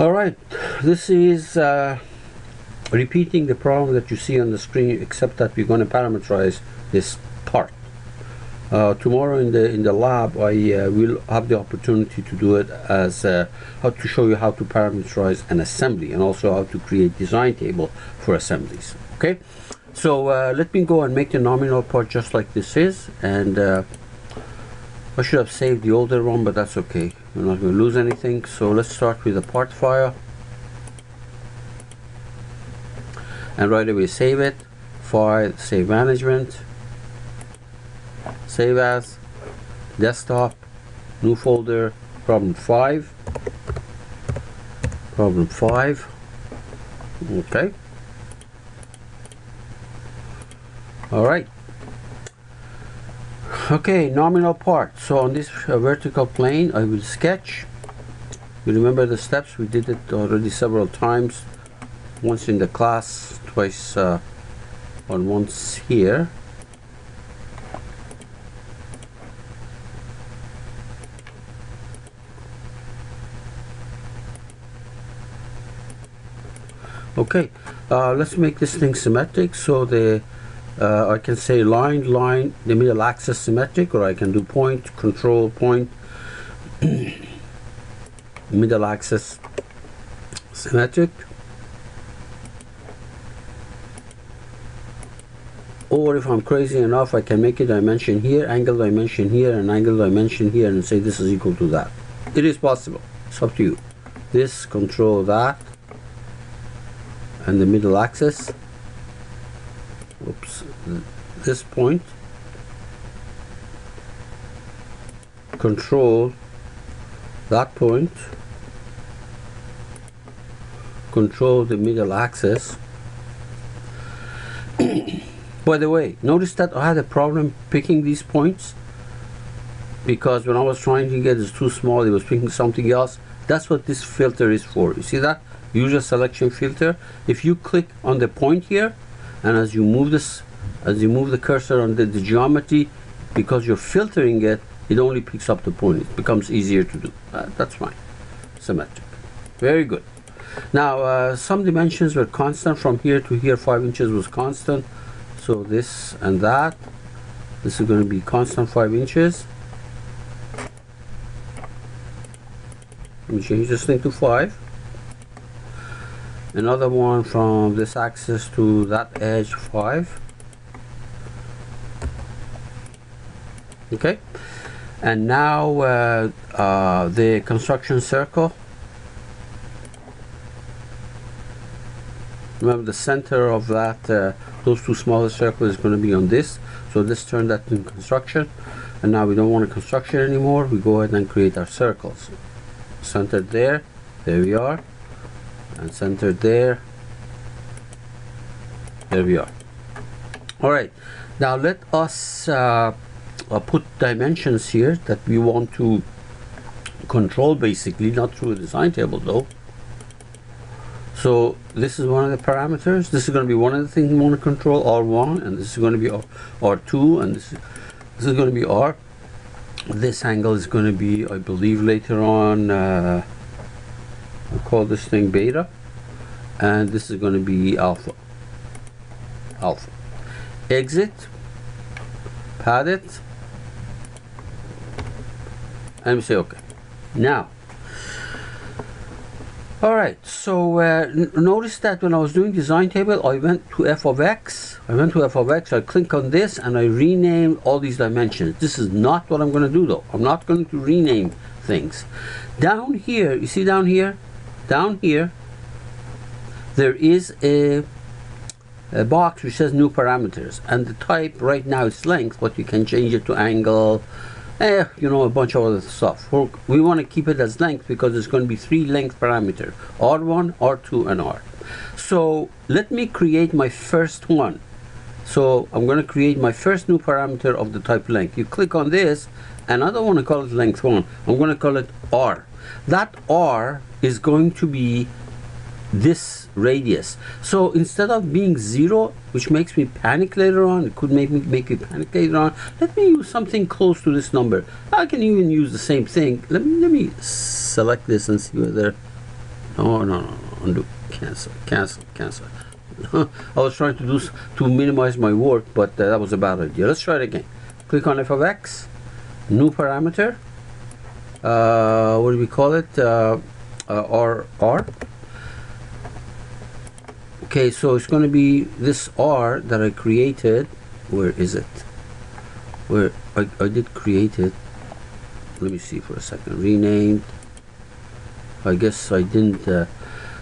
All right, this is uh, repeating the problem that you see on the screen, except that we're going to parameterize this part. Uh, tomorrow in the in the lab, I uh, will have the opportunity to do it as uh, how to show you how to parameterize an assembly and also how to create design table for assemblies. Okay, so uh, let me go and make the nominal part just like this is, and uh, I should have saved the older one, but that's okay. We're not going to lose anything. So let's start with the part file, and right away save it. File, save management save as desktop new folder problem 5 problem 5 okay all right okay nominal part. So on this uh, vertical plane I will sketch. You remember the steps? We did it already several times. Once in the class twice uh, or once here. Okay uh, let's make this thing symmetric. So the uh, I can say line line the middle axis symmetric or I can do point control point middle axis symmetric. Or if I'm crazy enough I can make a dimension here angle dimension here and angle dimension here and say this is equal to that. It is possible. It's up to you. This control that and the middle axis. Oops this point. Control that point. Control the middle axis. By the way notice that I had a problem picking these points? Because when I was trying to get it too small it was picking something else. That's what this filter is for. You see that? Use a selection filter. If you click on the point here and as you move this as you move the cursor on the, the geometry because you're filtering it it only picks up the point. It becomes easier to do. Uh, that's fine. Symmetric. Very good. Now uh, some dimensions were constant from here to here. Five inches was constant. So this and that. This is going to be constant five inches. Let me change this thing to five. Another one from this axis to that edge 5 okay. And now uh, uh, the construction circle. Remember the center of that uh, those two smaller circles is going to be on this. So let's turn that to construction. And now we don't want a construction anymore. We go ahead and create our circles. Centered there. There we are. And centered there. There we are. All right. Now let us uh, put dimensions here that we want to control basically not through a design table though. So this is one of the parameters. This is going to be one of the things we want to control R1 and this is going to be R2 and this is, this is going to be R. This angle is going to be I believe later on uh, I'll call this thing beta and this is going to be alpha. Alpha. Exit. Pad it and me say okay. Now all right so uh, notice that when I was doing design table I went to f of x. I went to f of x I click on this and I renamed all these dimensions. This is not what I'm going to do though. I'm not going to rename things. Down here you see down here? Down here there is a, a box which says new parameters. And the type right now is length but you can change it to angle eh, you know a bunch of other stuff. We want to keep it as length because it's going to be three length parameter r1 r2 and r. So let me create my first one. So I'm going to create my first new parameter of the type length. You click on this and I don't want to call it length 1 I'm going to call it r. That r is going to be this radius so instead of being zero which makes me panic later on it could make me make me panic later on let me use something close to this number I can even use the same thing let me let me select this and see whether no, no, no. Undo. Cancel, cancel, cancel. I was trying to do to minimize my work, but uh, that was a bad idea. Let's try it again. Click on f of x, new parameter. Uh, what do we call it? Uh, uh, R R. Okay, so it's going to be this R that I created. Where is it? Where I, I did create it. Let me see for a second. Renamed. I guess I didn't uh,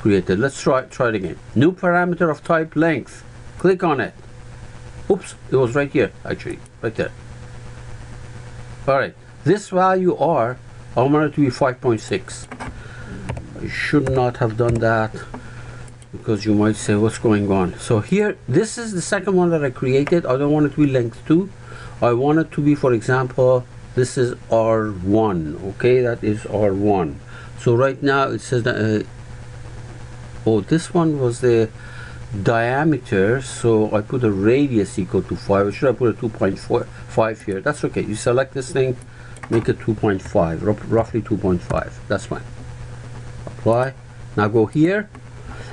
create it. Let's try try it again. New parameter of type length. Click on it. Oops, it was right here actually, right there. All right, this value R, I want it to be 5.6. I should not have done that because you might say what's going on. So here, this is the second one that I created. I don't want it to be length 2. I want it to be, for example, this is R1. Okay, that is R1. So right now it says that, uh, oh, this one was the diameter. So I put a radius equal to 5. Or should I put a 2.5 here? That's okay. You select this thing, make it 2.5, roughly 2.5. That's fine. Apply. Now go here.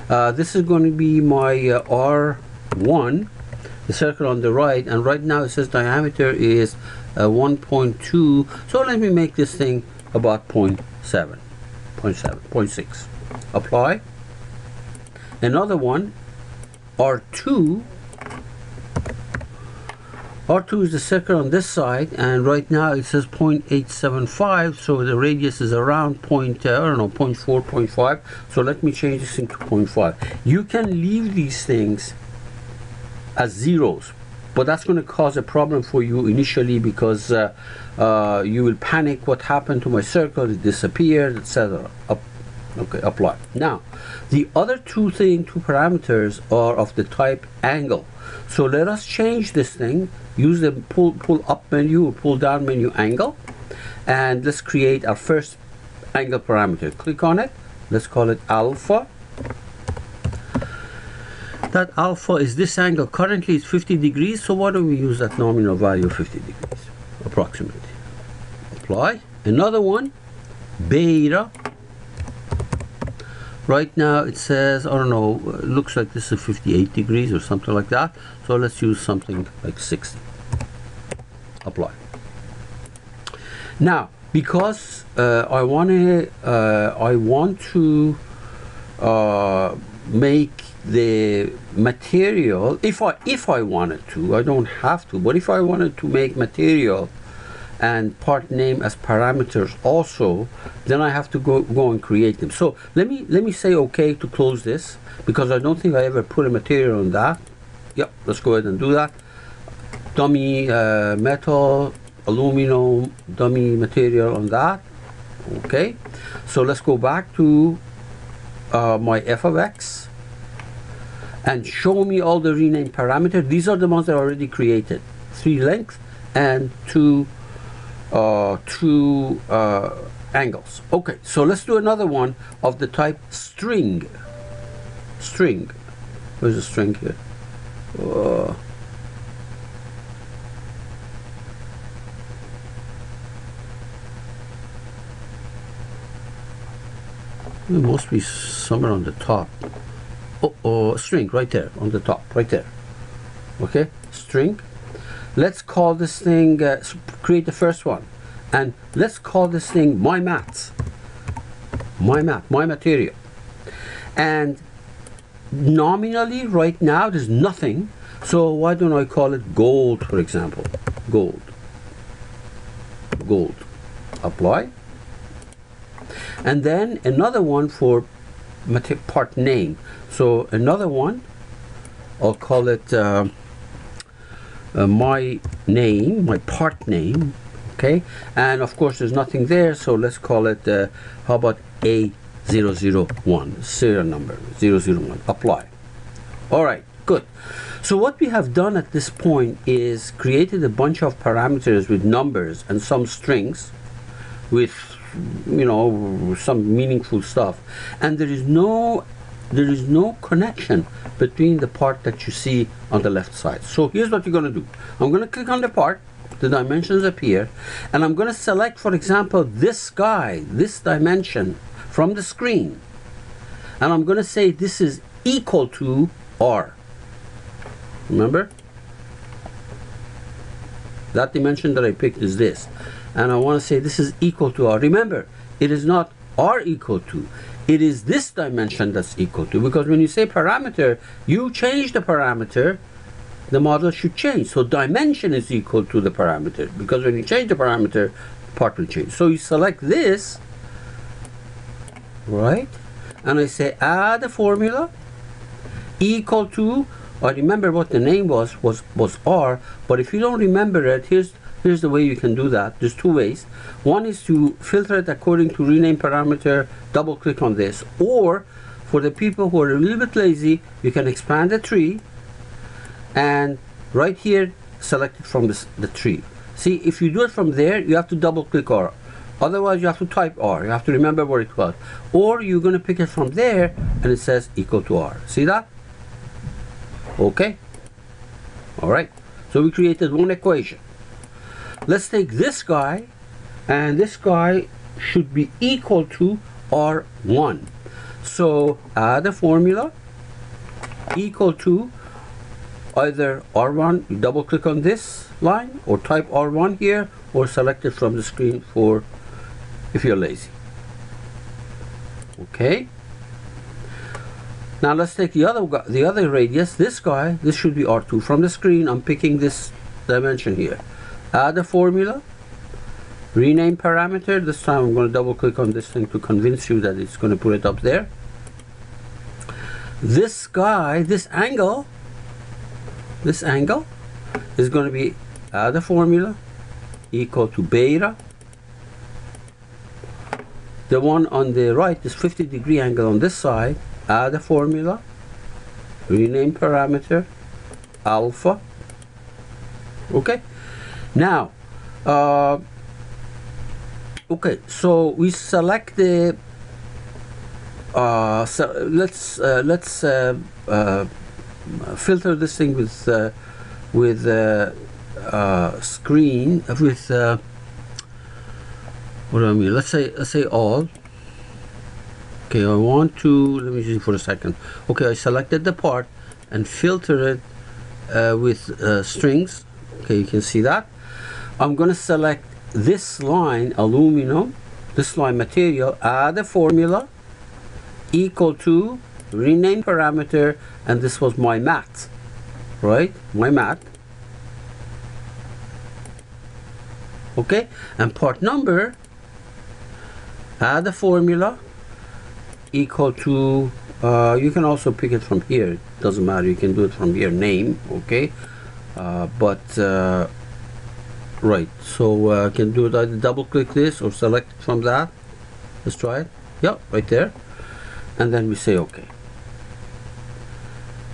Uh, this is going to be my uh, R1, the circle on the right, and right now it says diameter is uh, 1.2. So let me make this thing about 0.7, 0.7, 0.6. Apply. Another one, R2. R2 is the circle on this side, and right now it says 0.875, so the radius is around point, uh, I don't know, 0.4, 0.5. So let me change this thing to 0.5. You can leave these things as zeros, but that's going to cause a problem for you initially because uh, uh, you will panic what happened to my circle, it disappeared, etc. Okay, apply. Now, the other two thing, two parameters are of the type angle. So let us change this thing, use the pull, pull up menu or pull down menu angle, and let's create our first angle parameter. Click on it, let's call it alpha. That alpha is this angle. Currently it's 50 degrees, so why don't we use that nominal value of 50 degrees, approximately. Apply. Another one, beta. Right now it says, I don't know, looks like this is 58 degrees or something like that. So let's use something like 60. Apply. Now, because uh, I want to, uh, I want to uh, make the material. If I if I wanted to, I don't have to. But if I wanted to make material and part name as parameters also, then I have to go go and create them. So let me let me say okay to close this because I don't think I ever put a material on that. Yep, let's go ahead and do that. Dummy uh, metal, aluminum, dummy material on that. Okay, so let's go back to uh, my f of x and show me all the renamed parameters. These are the ones are already created. Three length and two uh, two uh, angles. Okay, so let's do another one of the type string. String. Where's the string here? It must be somewhere on the top. Oh, oh, string right there on the top, right there. Okay, string. Let's call this thing, uh, create the first one. And let's call this thing my mats. My mat, my material. And nominally, right now, there's nothing. So why don't I call it gold, for example? Gold. Gold. Apply. And then another one for part name. So another one, I'll call it uh, uh, my name, my part name, okay? And of course, there's nothing there, so let's call it, uh, how about A001, serial number 001, apply. All right, good. So what we have done at this point is created a bunch of parameters with numbers and some strings with you know some meaningful stuff and there is no there is no connection between the part that you see on the left side so here's what you're going to do i'm going to click on the part the dimensions appear and i'm going to select for example this guy this dimension from the screen and I'm going to say this is equal to r. Remember? That dimension that I picked is this. And I want to say this is equal to r. Remember, it is not r equal to. It is this dimension that's equal to. Because when you say parameter, you change the parameter, the model should change. So dimension is equal to the parameter. Because when you change the parameter, part will change. So you select this, right? And I say add a formula equal to I remember what the name was was was R but if you don't remember it here's here's the way you can do that. There's two ways. One is to filter it according to rename parameter double click on this. Or for the people who are a little bit lazy you can expand the tree and right here select it from this, the tree. See if you do it from there you have to double click R. Otherwise you have to type R. You have to remember where it was or you're going to pick it from there and it says equal to R. See that? Okay? Alright, so we created one equation. Let's take this guy, and this guy should be equal to R1. So add a formula equal to either R1, you double click on this line, or type R1 here, or select it from the screen for if you're lazy. Okay? Now let's take the other the other radius. This guy, this should be R2. From the screen, I'm picking this dimension here. Add a formula. Rename parameter. This time I'm going to double click on this thing to convince you that it's going to put it up there. This guy, this angle, this angle is going to be add a formula equal to beta. The one on the right is 50 degree angle on this side add a formula, rename parameter, alpha. Okay, now, uh, okay, so we select the. Uh, so let's uh, let's uh, uh, filter this thing with uh, with screen with what do I mean? Let's say let's say all okay I want to let me see for a second okay I selected the part and filter it uh, with uh, strings okay you can see that I'm gonna select this line aluminum this line material add a formula equal to rename parameter and this was my mat right? My mat okay? And part number add a formula equal to uh, you can also pick it from here. It doesn't matter. You can do it from here. Name okay? Uh, but uh, right so uh, I can do it either double click this or select from that. Let's try it. Yeah right there. And then we say okay.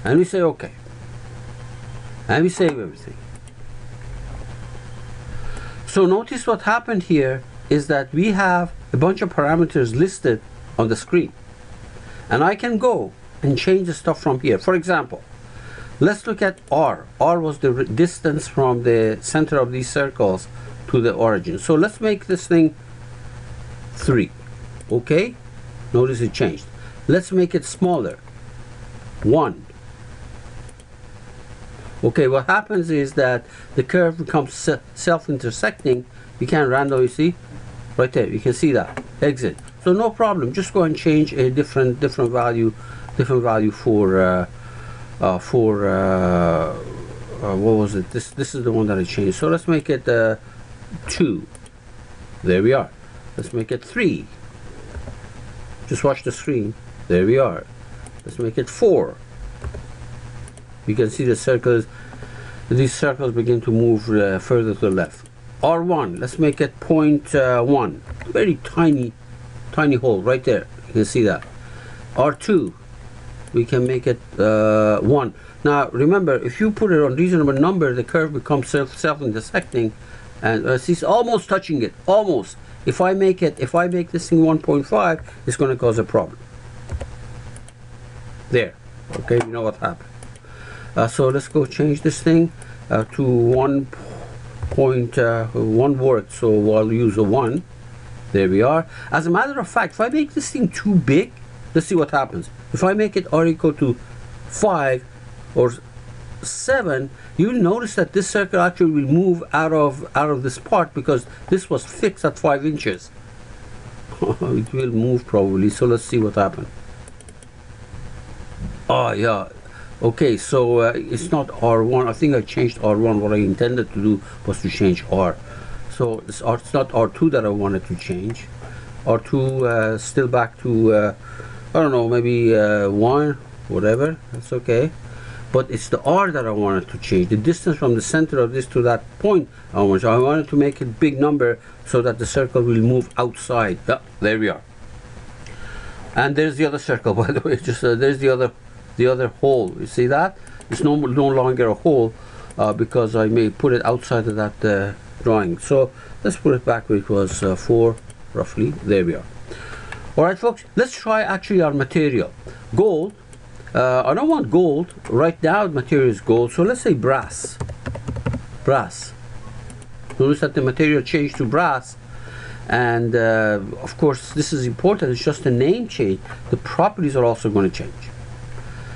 And we say okay. And we save everything. So notice what happened here is that we have a bunch of parameters listed on the screen. And I can go and change the stuff from here. For example, let's look at R. R was the distance from the center of these circles to the origin. So let's make this thing 3. Okay? Notice it changed. Let's make it smaller. 1. Okay, what happens is that the curve becomes self-intersecting. You can randomly see right there. You can see that. Exit. So no problem. Just go and change a different different value, different value for uh, uh, for uh, uh what was it? This this is the one that I changed. So let's make it uh, two. There we are. Let's make it three. Just watch the screen. There we are. Let's make it four. You can see the circles. These circles begin to move uh, further to the left. R1. Let's make it point one. Very tiny tiny hole right there you can see that R2 we can make it uh, 1 now remember if you put it on reasonable number the curve becomes self self-intersecting and uh, it's almost touching it almost. If I make it if I make this thing 1.5 it's going to cause a problem. There okay you know what happened. Uh, so let's go change this thing uh, to 1 point uh, 1 word. So I'll use a 1 there we are. As a matter of fact, if I make this thing too big, let's see what happens. If I make it r equal to 5 or 7, you'll notice that this circle actually will move out of out of this part because this was fixed at 5 inches. it will move probably, so let's see what happens. Oh yeah, okay, so uh, it's not R1. I think I changed R1. What I intended to do was to change R. So it's, R, it's not R2 that I wanted to change. R2 uh, still back to, uh, I don't know, maybe uh, 1, whatever. That's okay. But it's the R that I wanted to change. The distance from the center of this to that point, I wanted, I wanted to make it big number so that the circle will move outside. Yeah, there we are. And there's the other circle, by the way. Just uh, there's the other, the other hole. You see that? It's no no longer a hole uh, because I may put it outside of that uh, drawing. So let's put it back where it was uh, four, roughly. There we are. All right, folks. Let's try actually our material. Gold. Uh, I don't want gold right now. Material is gold. So let's say brass. Brass. Notice that the material changed to brass and uh, of course this is important it's just a name change the properties are also going to change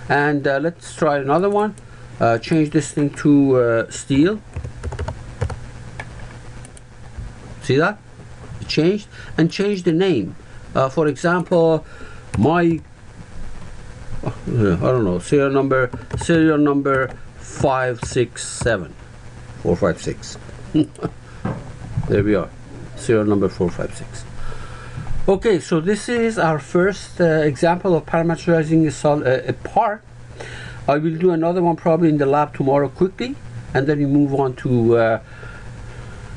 and uh, let's try another one uh, change this thing to uh, steel see that it changed and change the name uh, for example my uh, I don't know serial number serial number five six seven four five six. there we are serial number 456. Okay, so this is our first uh, example of parameterizing a, uh, a part. I will do another one probably in the lab tomorrow quickly, and then we move on to uh,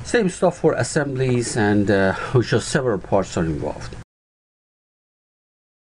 same stuff for assemblies and uh, which are several parts are involved.